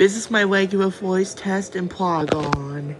This is my regular voice test in Polygon.